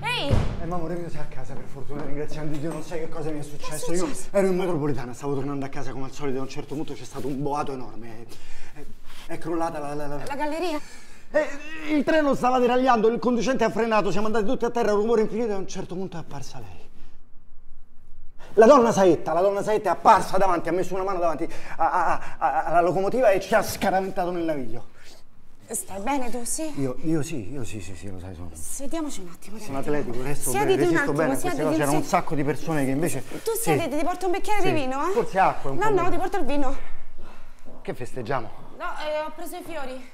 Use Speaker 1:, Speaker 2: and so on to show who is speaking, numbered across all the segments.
Speaker 1: Ma amore mio sei a casa per fortuna, ringraziando Dio, non sai che cosa mi è successo. Io ero in metropolitana, stavo tornando a casa come al solito e a un certo punto c'è stato un boato enorme. È, è crollata la, la, la...
Speaker 2: La galleria?
Speaker 1: Eh, il treno stava deragliando, il conducente ha frenato, siamo andati tutti a terra, rumore infinito e a un certo punto è apparsa lei. La donna Saetta, la donna Saetta è apparsa davanti, ha messo una mano davanti a- a- a- alla locomotiva e ci ha scaraventato nel naviglio.
Speaker 2: Stai bene tu, sì?
Speaker 1: Io, io sì, io sì, sì, sì, lo sai, sono,
Speaker 2: Sediamoci un attimo.
Speaker 1: sono atletico, resto bene,
Speaker 2: Siediti un
Speaker 1: resisto
Speaker 2: attimo,
Speaker 1: bene queste cose. C'erano un
Speaker 2: sì.
Speaker 1: sacco di persone che invece...
Speaker 2: Tu
Speaker 1: Sì.
Speaker 2: siediti, ti porto un bicchiere
Speaker 1: Sì.
Speaker 2: di vino, eh?
Speaker 1: Forse acqua, un
Speaker 2: No,
Speaker 1: po'
Speaker 2: no, ti porto il vino.
Speaker 1: Che festeggiamo?
Speaker 2: No, eh, ho preso i fiori.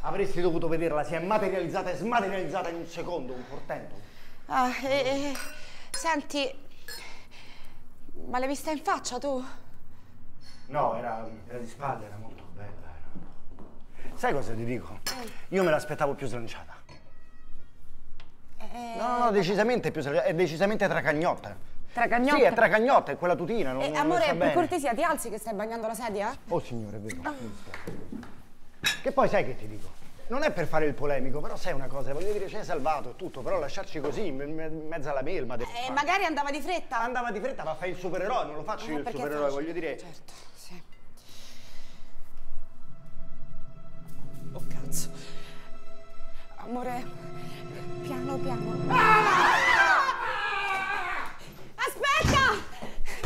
Speaker 1: Avresti dovuto vederla, si è materializzata e smaterializzata in un secondo, un portento.
Speaker 2: Ah, eh, eh, senti, ma l'hai vista in faccia tu?
Speaker 1: No, era, era di spalle, era molto bella. Sai cosa ti dico? Io me l'aspettavo più slanciata.
Speaker 2: Eh,
Speaker 1: No, no, no, decisamente più slanciata, è decisamente tracagnotta.
Speaker 2: Tracagnotta?
Speaker 1: Sì, è tracagnotta, è quella tutina, non,
Speaker 2: Eh,
Speaker 1: non
Speaker 2: amore, per cortesia, ti alzi che stai bagnando la sedia?
Speaker 1: Oh signore, è vero. dispiace. Che poi sai che ti dico? Non è per fare il polemico, però sai una cosa, voglio dire, ci hai salvato e tutto, però lasciarci così, in me- in mezzo alla melma.
Speaker 2: Eh, magari andava di fretta.
Speaker 1: Andava di fretta, ma fai il supereroe, non lo faccio
Speaker 2: Eh,
Speaker 1: io il supereroe, voglio dire.
Speaker 2: Certo, sì. Cazzo. Amore, piano piano. Aspetta!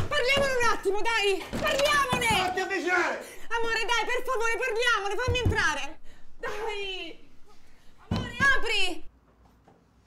Speaker 2: Parliamone un attimo, dai! Parliamone!
Speaker 1: Ti avvicinare!
Speaker 2: Amore, dai, per favore, parliamone, fammi entrare! Dai! Amore, apri!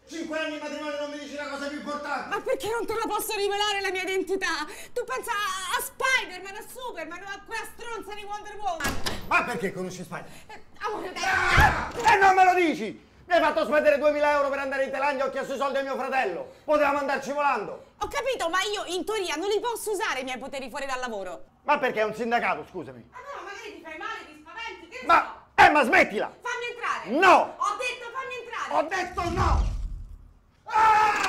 Speaker 1: Cinque anni di matrimonio non mi dici la cosa più importante!
Speaker 2: Ma perché non te la posso rivelare la mia identità? Tu pensa a, a Spider-Man, a Superman, a quella stronza di Wonder Woman!
Speaker 1: Ma perché conosci Spider?
Speaker 2: Eh, amore, dai!
Speaker 1: Ah! E non me lo dici! Mi hai fatto spendere 2000 euro per andare in Thailandia e ho chiesto i soldi a mio fratello! Potevamo andarci volando!
Speaker 2: Ho capito, ma io in teoria non li posso usare i miei poteri fuori dal lavoro.
Speaker 1: Ma perché è un sindacato, scusami?
Speaker 2: Ah no, magari ti fai male, ti spaventi, che
Speaker 1: Ma... Eh, ma smettila!
Speaker 2: so? Fammi entrare!
Speaker 1: No!
Speaker 2: Ho detto fammi entrare!
Speaker 1: Ho detto no! Ah!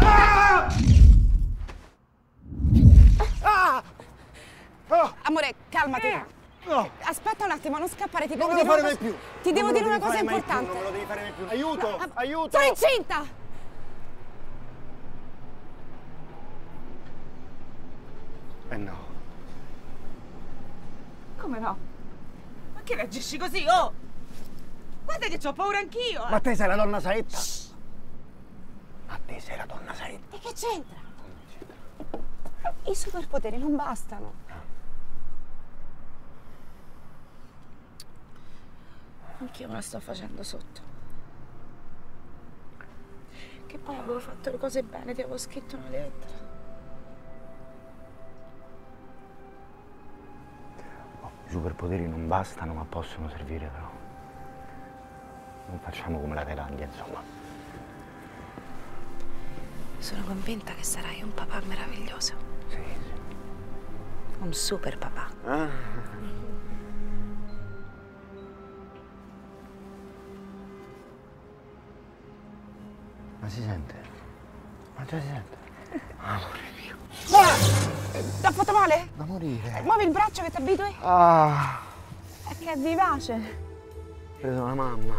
Speaker 1: Ah! Ah! Oh,
Speaker 2: Amore, calmati.
Speaker 1: No!
Speaker 2: Aspetta un attimo, non scappare, ti
Speaker 1: Non
Speaker 2: devo dire una cosa.
Speaker 1: più!
Speaker 2: Ti devo
Speaker 1: Non me
Speaker 2: dire una cosa
Speaker 1: più,
Speaker 2: importante.
Speaker 1: Non me lo devi fare mai più! Aiuto!
Speaker 2: Ah,
Speaker 1: Aiuto!
Speaker 2: Sono incinta!
Speaker 1: Eh no.
Speaker 3: Come no? Ma che reagisci così, oh? Guarda che ho paura anch'io, eh!
Speaker 1: Ma te sei la donna Saetta? Ma te sei la donna Saetta?
Speaker 2: E che c'entra? I superpoteri non bastano. Anch'io me la sto facendo sotto. Che poi avevo fatto le cose bene, ti avevo scritto una lettera.
Speaker 1: I superpoteri non bastano, ma possono servire però. Non facciamo come la Thailandia, insomma.
Speaker 2: Sono convinta che sarai un papà meraviglioso.
Speaker 1: Sì, sì.
Speaker 2: Un super papà.
Speaker 1: Ma si sente? Ma già si sente? Amore mio.
Speaker 2: Buona! Eh, ha fatto male?
Speaker 1: Da morire.
Speaker 2: Eh, muovi il braccio che ti abitui.
Speaker 1: Ah.
Speaker 2: È che è vivace.
Speaker 1: Ho preso la mamma.